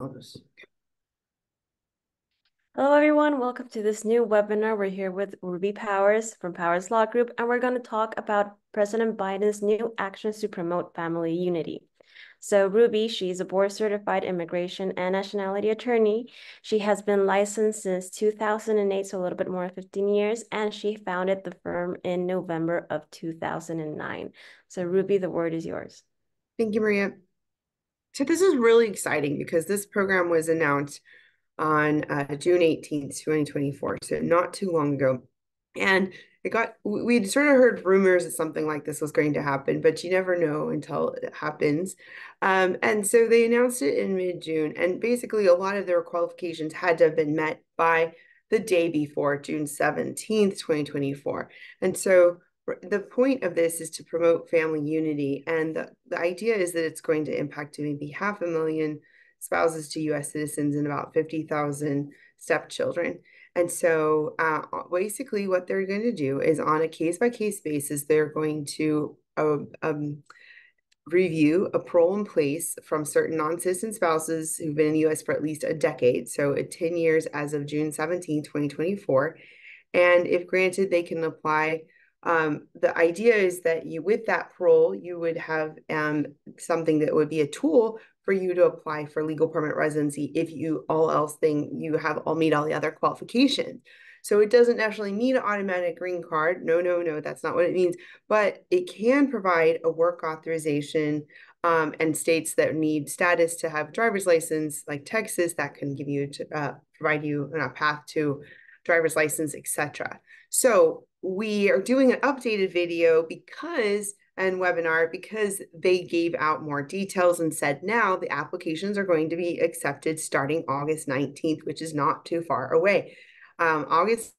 I'll. Hello, everyone. Welcome to this new webinar. We're here with Ruby Powers from Powers Law Group, and we're going to talk about President Biden's new actions to promote family unity. So Ruby, she's a board certified immigration and nationality attorney. She has been licensed since 2008, so a little bit more than 15 years, and she founded the firm in November of 2009. So Ruby, the word is yours. Thank you, Maria. So this is really exciting because this program was announced on uh, June 18th, 2024, so not too long ago. And it got, we'd sort of heard rumors that something like this was going to happen, but you never know until it happens. Um, and so they announced it in mid June, and basically a lot of their qualifications had to have been met by the day before, June 17th, 2024. And so the point of this is to promote family unity. And the, the idea is that it's going to impact maybe half a million spouses to US citizens and about 50,000 stepchildren. And so uh, basically what they're going to do is on a case-by-case basis, they're going to uh, um, review a parole in place from certain non-citizen spouses who've been in the US for at least a decade. So 10 years as of June 17, 2024. And if granted, they can apply um, the idea is that you, with that parole, you would have um, something that would be a tool for you to apply for legal permanent residency if you all else thing you have all meet all the other qualifications. So it doesn't actually mean an automatic green card. No, no, no, that's not what it means. But it can provide a work authorization um, and states that need status to have a driver's license, like Texas, that can give you to uh, provide you a path to driver's license, etc. So we are doing an updated video because and webinar because they gave out more details and said now the applications are going to be accepted starting August 19th, which is not too far away. Um, August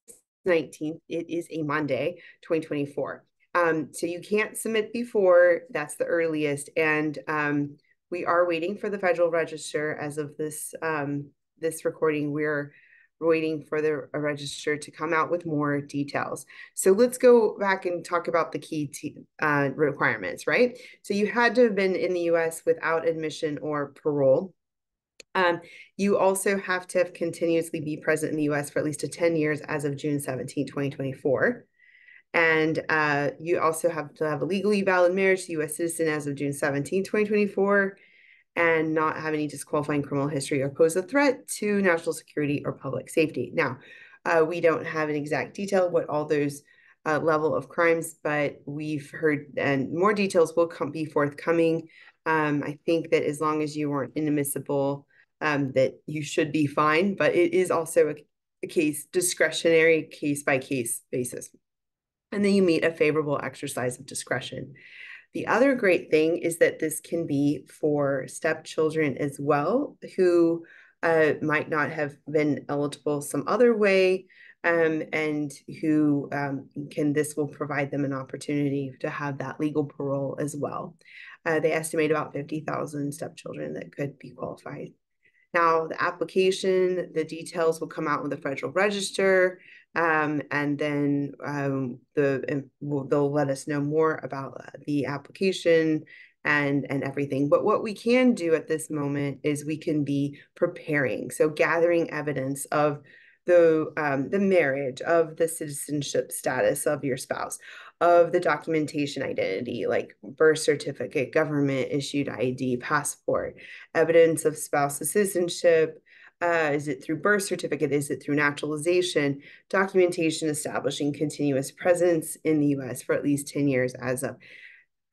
19th, it is a Monday, 2024. Um, so you can't submit before, that's the earliest. And um, we are waiting for the Federal Register as of this um, this recording. We're waiting for the register to come out with more details. So let's go back and talk about the key uh, requirements, right? So you had to have been in the US without admission or parole. Um, you also have to have continuously be present in the US for at least a 10 years as of June 17, 2024. And uh, you also have to have a legally valid marriage to US citizen as of June 17, 2024 and not have any disqualifying criminal history or pose a threat to national security or public safety. Now, uh, we don't have an exact detail what all those uh, level of crimes, but we've heard and more details will come be forthcoming. Um, I think that as long as you weren't inadmissible, um, that you should be fine, but it is also a, a case discretionary case by case basis. And then you meet a favorable exercise of discretion. The other great thing is that this can be for stepchildren as well, who uh, might not have been eligible some other way, um, and who um, can, this will provide them an opportunity to have that legal parole as well. Uh, they estimate about 50,000 stepchildren that could be qualified. Now, the application, the details will come out with the Federal Register. Um, and then um, the they'll let us know more about uh, the application and and everything. But what we can do at this moment is we can be preparing, so gathering evidence of the um, the marriage, of the citizenship status of your spouse, of the documentation identity, like birth certificate, government issued ID, passport, evidence of spouse's citizenship, uh, is it through birth certificate? Is it through naturalization? Documentation establishing continuous presence in the US for at least 10 years as of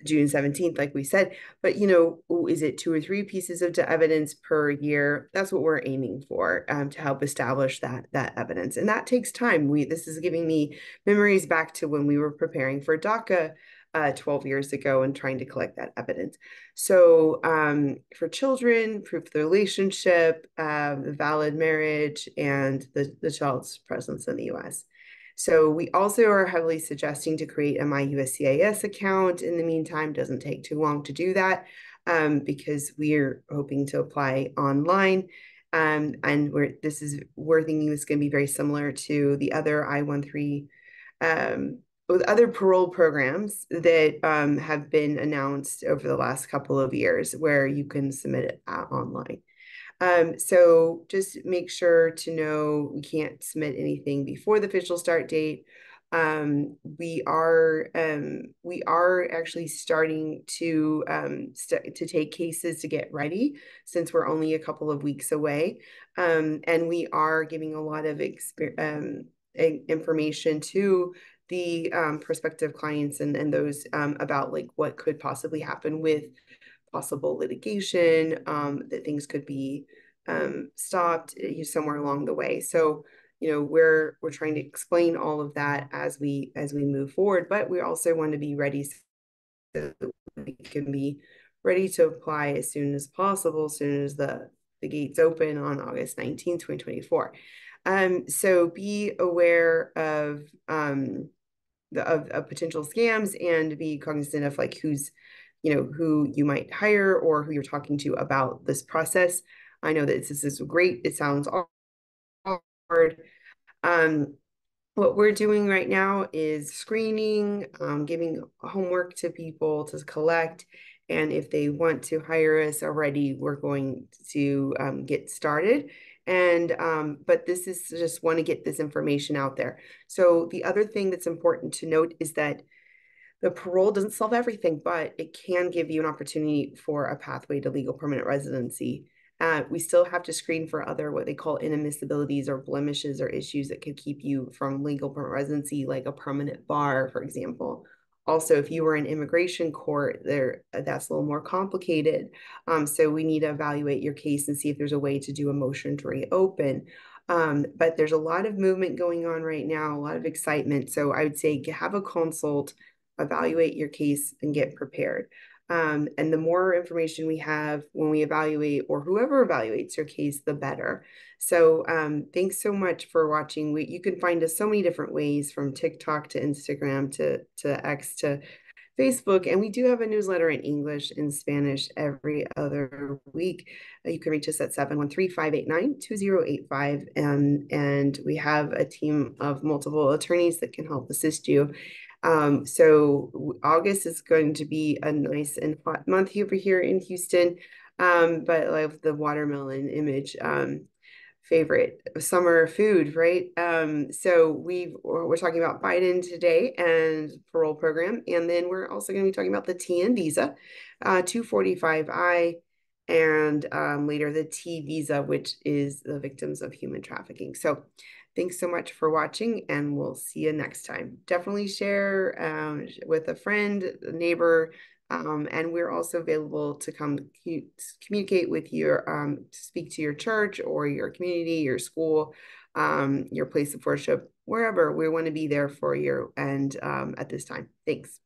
June 17th, like we said. But, you know, is it two or three pieces of evidence per year? That's what we're aiming for um, to help establish that, that evidence. And that takes time. We This is giving me memories back to when we were preparing for DACA uh, 12 years ago and trying to collect that evidence. So um, for children, proof of the relationship, uh, valid marriage, and the, the child's presence in the US. So we also are heavily suggesting to create a MyUSCIS account in the meantime. Doesn't take too long to do that um, because we're hoping to apply online. Um, and we're, this is, we're thinking this is going to be very similar to the other I-13 um, with other parole programs that um, have been announced over the last couple of years where you can submit it online. Um, so just make sure to know we can't submit anything before the official start date. Um, we are um, we are actually starting to um, st to take cases to get ready since we're only a couple of weeks away, um, and we are giving a lot of information to the um, prospective clients and, and those um, about like what could possibly happen with possible litigation, um, that things could be um, stopped uh, somewhere along the way. So, you know, we're we're trying to explain all of that as we as we move forward, but we also want to be ready so we can be ready to apply as soon as possible, as soon as the the gates open on August 19, 2024. Um, so be aware of um, the of, of potential scams and be cognizant of like who's you know who you might hire or who you're talking to about this process. I know that this is great. It sounds hard. Um, what we're doing right now is screening um, giving homework to people to collect. And if they want to hire us already we're going to um, get started and um, but this is just want to get this information out there so the other thing that's important to note is that the parole doesn't solve everything, but it can give you an opportunity for a pathway to legal permanent residency. Uh, we still have to screen for other what they call inadmissibilities or blemishes or issues that could keep you from legal permanent residency, like a permanent bar, for example. Also, if you were in immigration court, there that's a little more complicated. Um, so we need to evaluate your case and see if there's a way to do a motion to reopen. Um, but there's a lot of movement going on right now, a lot of excitement. So I would say have a consult evaluate your case and get prepared. Um, and the more information we have when we evaluate or whoever evaluates your case, the better. So um, thanks so much for watching. We, you can find us so many different ways from TikTok to Instagram to, to X to Facebook. And we do have a newsletter in English and Spanish every other week. You can reach us at 713-589-2085. And, and we have a team of multiple attorneys that can help assist you. Um, so August is going to be a nice and hot month over here in Houston. Um, but I love the watermelon image. Um, favorite summer food, right? Um, so we we're talking about Biden today and parole program, and then we're also going to be talking about the TN visa, uh, 245I, and um, later the T visa, which is the victims of human trafficking. So Thanks so much for watching and we'll see you next time. Definitely share um, with a friend, a neighbor, um, and we're also available to come communicate with your, um, speak to your church or your community, your school, um, your place of worship, wherever we want to be there for you and um, at this time. Thanks.